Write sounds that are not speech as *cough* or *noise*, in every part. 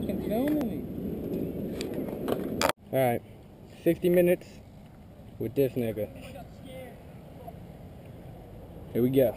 fucking me. Alright. 60 minutes with this nigga. Here we go.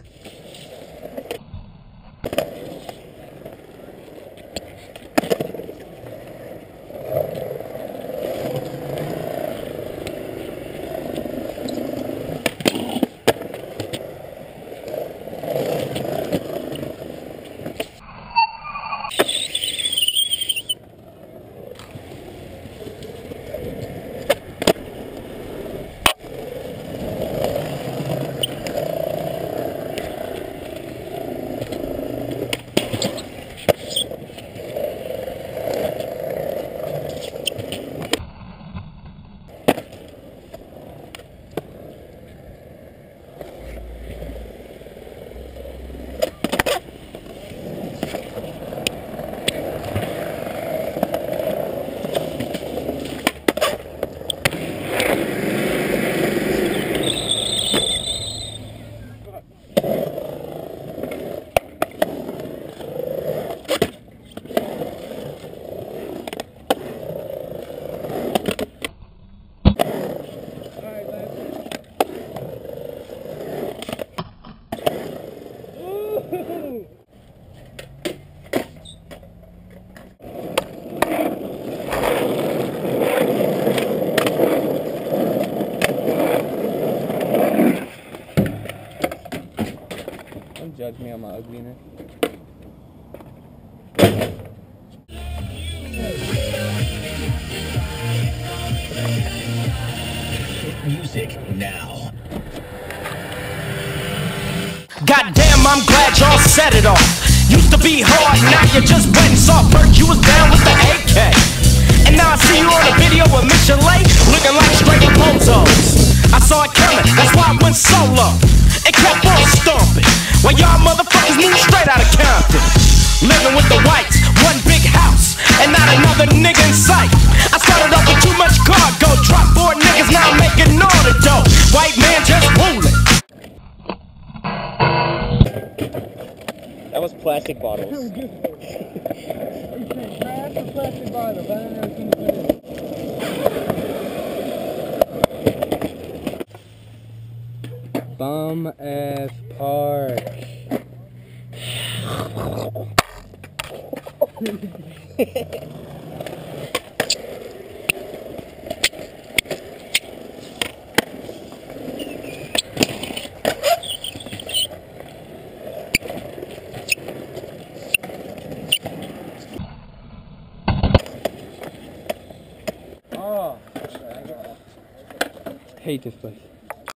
judge me on my ugliness. Music now. Goddamn, I'm glad y'all set it off. Used to be hard, now you're just wet and soft. Bert. You was down with the AK. And now I see you on a video with Michelet, plastic bottles. *laughs* Are you saying trash or plastic bottles? I don't know if you put it. Bum ass park. *laughs* Hate this place.